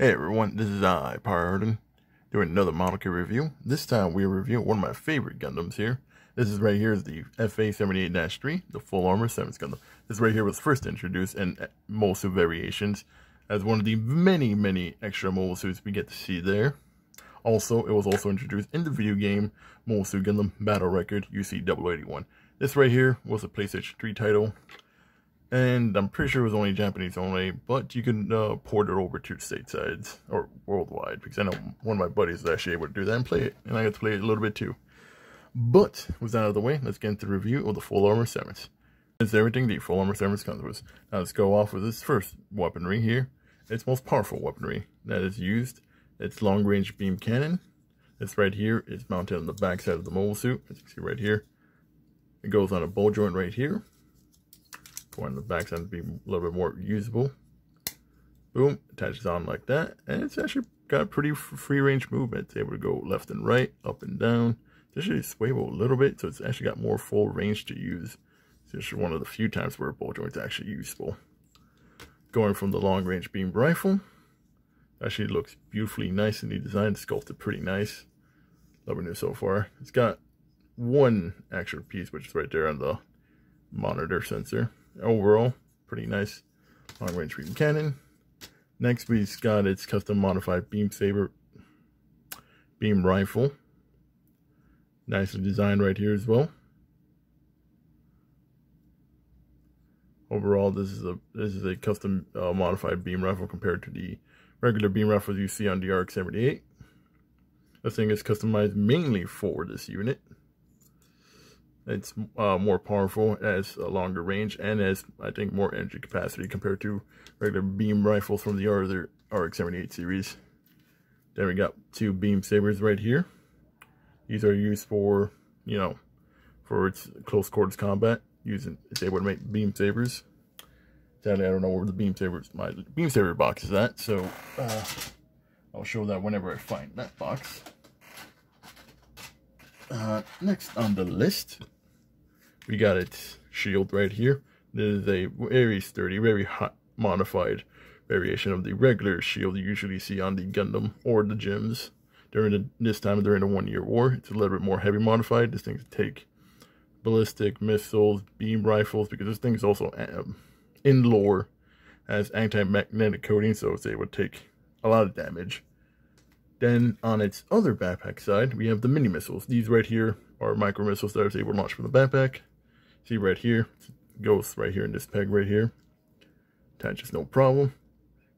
Hey everyone, this is I, Pyre doing another model kit review. This time we're reviewing one of my favorite Gundams here. This is right here is the FA78-3, the full armor 7th Gundam. This right here was first introduced in most of variations as one of the many, many extra mobile suits we get to see there. Also, it was also introduced in the video game Mobile Suit Gundam Battle Record UC-081. This right here was a PlayStation 3 title and I'm pretty sure it was only Japanese only, but you can uh, port it over to statesides or worldwide because I know one of my buddies is actually able to do that and play it, and I got to play it a little bit too. But with that out of the way, let's get into the review of the Full Armor 7th. It's everything the Full Armor 7th comes with. Now let's go off with this first weaponry here. Its most powerful weaponry that is used. Its long range beam cannon. This right here is mounted on the back side of the mobile suit, as you can see right here. It goes on a ball joint right here on the back side to be a little bit more usable. Boom, attaches on like that. And it's actually got pretty free range movement. It's able to go left and right, up and down. It's actually swivel a little bit, so it's actually got more full range to use. It's actually one of the few times where a ball joint is actually useful. Going from the long range beam rifle. Actually looks beautifully nice in the design, sculpted pretty nice. Loving it so far. It's got one extra piece, which is right there on the monitor sensor overall, pretty nice long range beam cannon. Next, we've got its custom modified beam saber beam rifle. Nicely designed right here as well. Overall, this is a this is a custom uh, modified beam rifle compared to the regular beam rifles you see on the RX-78. This thing is customized mainly for this unit. It's uh, more powerful, has a longer range, and has, I think, more energy capacity compared to regular beam rifles from the other RX-78 series. Then we got two beam sabers right here. These are used for, you know, for its close quarters combat. Using it's able to make beam sabers. Sadly, I don't know where the beam sabers, my beam saber box is at, so uh, I'll show that whenever I find that box. Uh, next on the list we got its shield right here. This is a very sturdy, very hot modified variation of the regular shield you usually see on the Gundam or the GMs during the, this time during the one year war. It's a little bit more heavy modified. This thing can take ballistic missiles, beam rifles, because this thing is also um, in lore has anti-magnetic coating, so able to take a lot of damage. Then on its other backpack side, we have the mini missiles. These right here are micro missiles that are able to launch from the backpack. See right here, goes right here in this peg right here. Attaches no problem.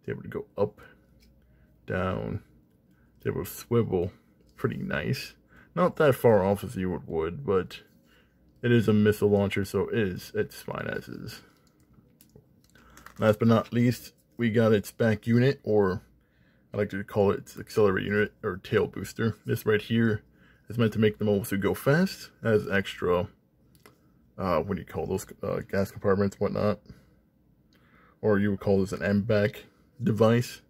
It's able to go up, down. It's able to swivel pretty nice. Not that far off as you would, would but it is a missile launcher, so it is, it's fine as is. Last but not least, we got its back unit, or I like to call it its accelerator unit, or tail booster. This right here is meant to make the mobile suit go fast, as extra uh, what do you call those uh, gas compartments, whatnot. Or you would call this an AMBAC device.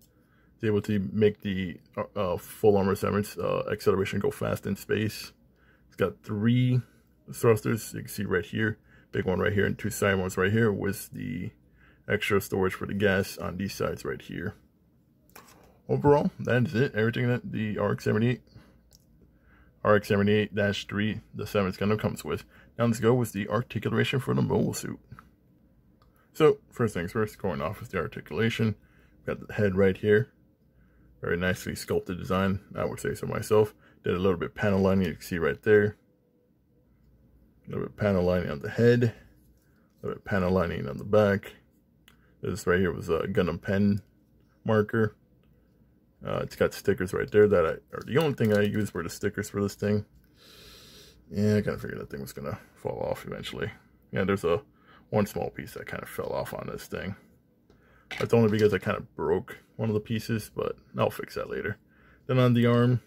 It's able to make the uh, uh full armor severance uh, acceleration go fast in space. It's got three thrusters, you can see right here. Big one right here and two side ones right here with the extra storage for the gas on these sides right here. Overall, that is it. Everything that the RX-78 RX-78-3, the 7th Gundam comes with. Now let's go with the articulation for the mobile suit. So, first things first, going off with the articulation. Got the head right here. Very nicely sculpted design, I would say so myself. Did a little bit panel lining, you can see right there. A little bit panel lining on the head. A little bit panel lining on the back. This right here was a Gundam pen marker. Uh, it's got stickers right there that I, or the only thing I used were the stickers for this thing. Yeah, I kind of figured that thing was going to fall off eventually. Yeah, there's a one small piece that kind of fell off on this thing. That's only because I kind of broke one of the pieces, but I'll fix that later. Then on the arm,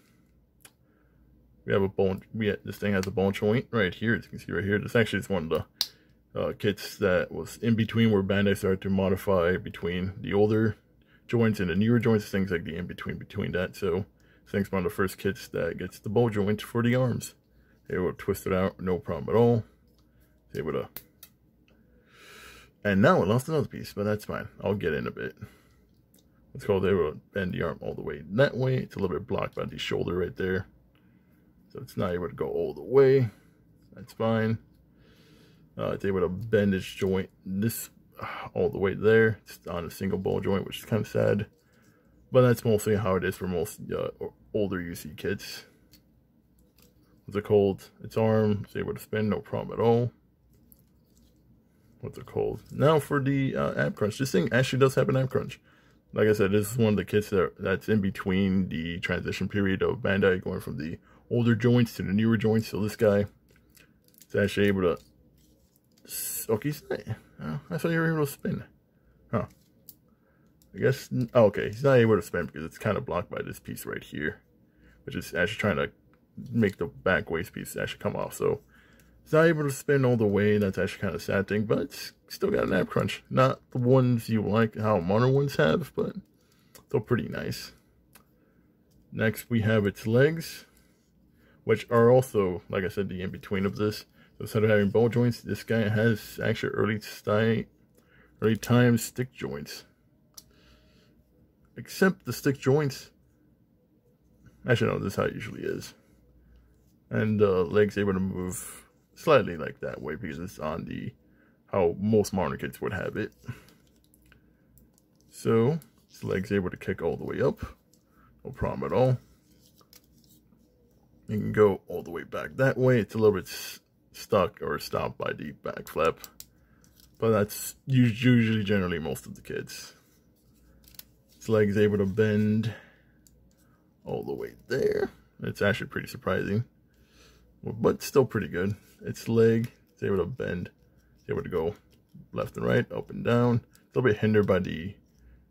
we have a bone, we have, this thing has a bone joint right here, as you can see right here. This actually is one of the uh, kits that was in between where Bandai started to modify between the older joints and the newer joints, things like the in-between between that. So this thing's one of the first kits that gets the bone joint for the arms. They will twist it out, no problem at all. Able to... And now it lost another piece, but that's fine. I'll get in a bit. It's called they will bend the arm all the way that way. It's a little bit blocked by the shoulder right there. So it's not able to go all the way. That's fine. Uh, it's able to bend its joint this uh, all the way there. It's on a single ball joint, which is kind of sad. But that's mostly how it is for most uh, older UC kids. What's it called? Its arm is able to spin, no problem at all. What's it called? Now for the uh, ab crunch. This thing actually does have an ab crunch. Like I said, this is one of the kits that that's in between the transition period of Bandai going from the older joints to the newer joints. So this guy is actually able to. Okay, oh, I thought you were able to spin. Huh. I guess. Oh, okay, he's not able to spin because it's kind of blocked by this piece right here, which is actually trying to make the back waist piece actually come off. So it's not able to spin all the way. That's actually kind of sad thing, but it's still got an ab crunch. Not the ones you like how modern ones have, but still pretty nice. Next, we have its legs, which are also, like I said, the in-between of this. So instead of having ball joints, this guy has actually early, style, early time stick joints. Except the stick joints, actually no, this is how it usually is. And uh, legs able to move slightly like that way because it's on the how most modern kids would have it. So his legs able to kick all the way up, no problem at all. You can go all the way back that way. It's a little bit stuck or stopped by the back flap, but that's usually generally most of the kids. His legs able to bend all the way there. It's actually pretty surprising, but still pretty good. Its leg is able to bend it's able to go left and right, up and down. A little bit hindered by the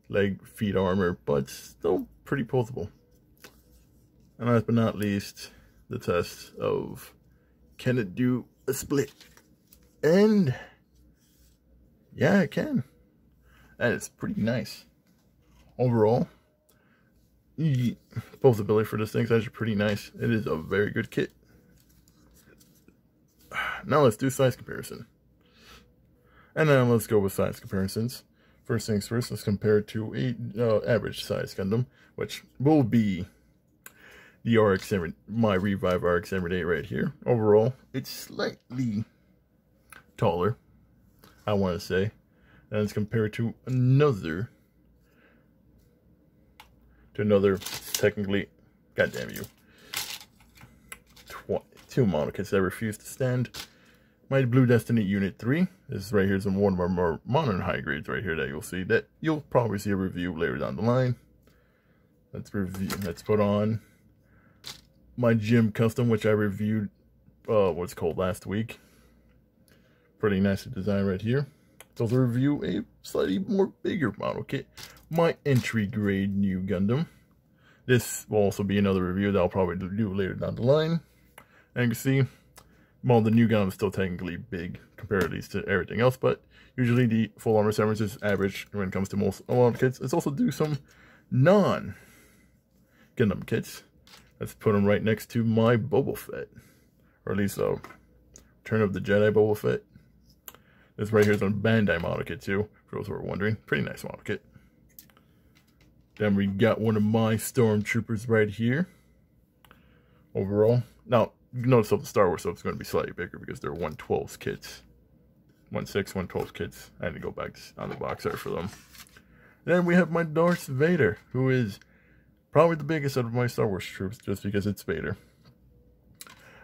leg feet armor, but still pretty portable. And last but not least, the test of can it do a split? And yeah, it can. And it's pretty nice. Overall, both ability for this thing is actually pretty nice. It is a very good kit. Now let's do size comparison. And then let's go with size comparisons. First things first, let's compare to a uh, average size Gundam, which will be the RX-7, my Revive RX-78 right here. Overall, it's slightly taller, I want to say. And it's compared to another, to another, technically, goddamn you, two kits that refuse to stand my Blue Destiny Unit 3. This is right here is one of our more modern high grades right here that you'll see that you'll probably see a review later down the line. Let's review let's put on my GM Custom, which I reviewed uh what's called last week. Pretty nice design right here. Let's also review a slightly more bigger model kit. My entry grade Nu Gundam. This will also be another review that I'll probably do later down the line. And you can see well, the new gun is still technically big comparatively to everything else, but usually the full armor sevens is average when it comes to most a kits. Let's also do some non Gundam kits. Let's put them right next to my Boba Fett, or at least uh, Return of the Jedi Boba Fett. This right here is a Bandai model kit too, for those who are wondering. Pretty nice model kit. Then we got one of my Stormtroopers right here. Overall, now notice of the Star Wars stuff is going to be slightly bigger because they're 112 kits. 1.6, 112 kits. I had to go back on the box art for them. Then we have my Darth Vader, who is probably the biggest out of my Star Wars troops, just because it's Vader.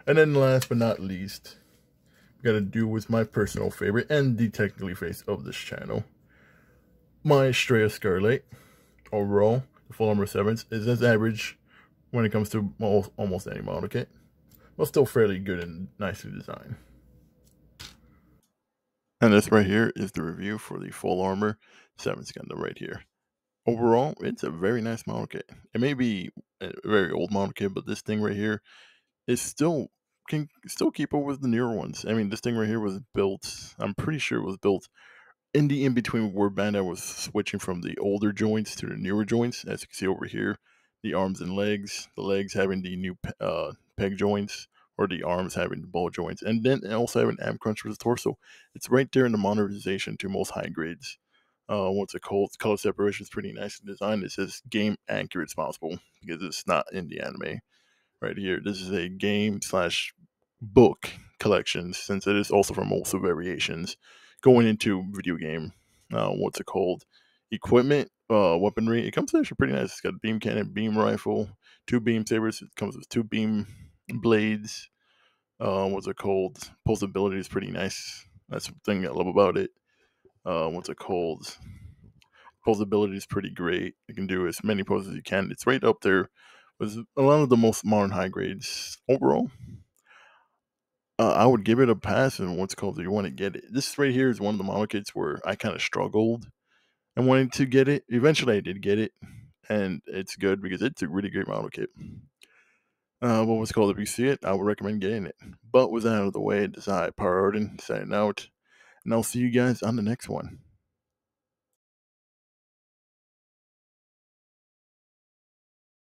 And then last but not least, we got to do with my personal favorite and the technically face of this channel. My Estrella Scarlet, overall, the full armor 7s, is as average when it comes to almost any model kit but still fairly good and nicely designed. And this right here is the review for the full armor 7 Gundam right here. Overall, it's a very nice model kit. It may be a very old model kit, but this thing right here is still can still keep up with the newer ones. I mean, this thing right here was built, I'm pretty sure it was built in the in-between where Bandai was switching from the older joints to the newer joints. As you can see over here, the arms and legs, the legs having the new uh, peg joints, or the arms having the ball joints, and then also have an ab crunch for the torso. It's right there in the modernization to most high grades Uh, what's it called? Color separation is pretty nice in design. It says game accurate as possible because it's not in the anime. Right here, this is a game slash book collection since it is also from also variations going into video game. Uh, what's it called? Equipment, uh, weaponry. It comes actually pretty nice. It's got a beam cannon, beam rifle, two beam sabers. It comes with two beam blades. Uh, what's it called? Posability is pretty nice. That's the thing I love about it. Uh, what's it called? Posability is pretty great. You can do as many poses as you can. It's right up there with a lot of the most modern high grades overall. Uh, I would give it a pass and what's called if you want to get it. This right here is one of the model kits where I kind of struggled and wanted to get it. Eventually, I did get it, and it's good because it's a really great model kit. Uh, what was called? If you see it, I would recommend getting it. But with that out of the way, Desai Pyro Arden signing out, and I'll see you guys on the next one.